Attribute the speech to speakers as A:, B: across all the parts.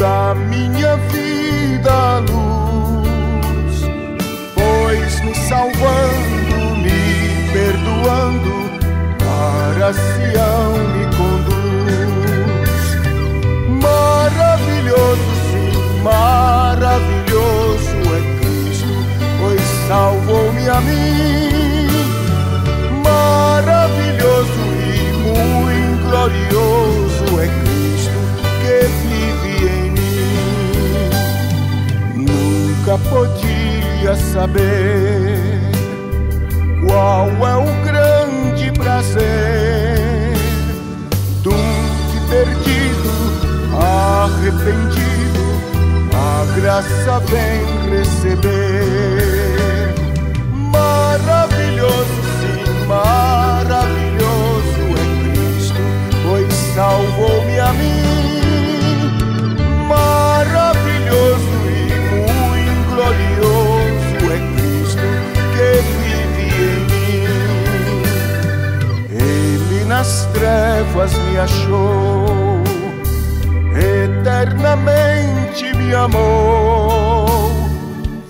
A: da minha vida a luz, pois me salvando, me perdoando, para Sião me conduz. Maravilhoso, sim, maravilhoso é Cristo, pois salvou-me a mim. Maravilhoso e muito glorioso é Cristo Nunca podia saber qual é o grande prazer de um perdido, arrependido graça vem receber. Trevas me achou eternamente me amou.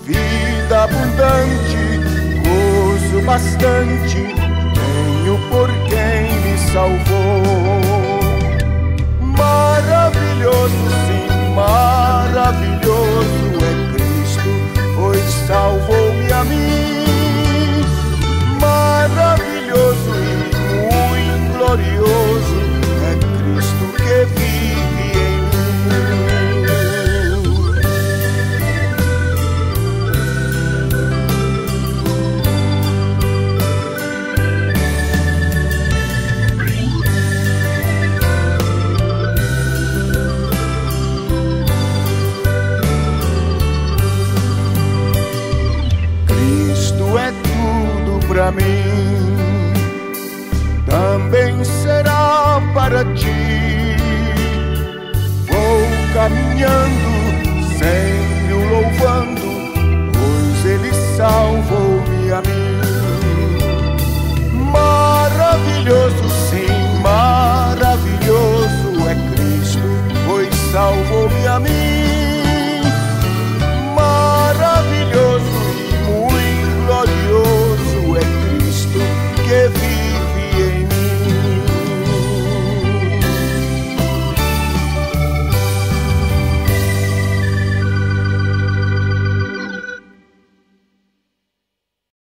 A: Vida abundante, gozo bastante, tenho por quem me salvou. Maravilhoso, sim, mim, também será para ti. Vou caminhando, sempre o louvando, pois ele salvou-me a mim. Maravilhoso, sim, maravilhoso é Cristo, pois salvou-me a mim.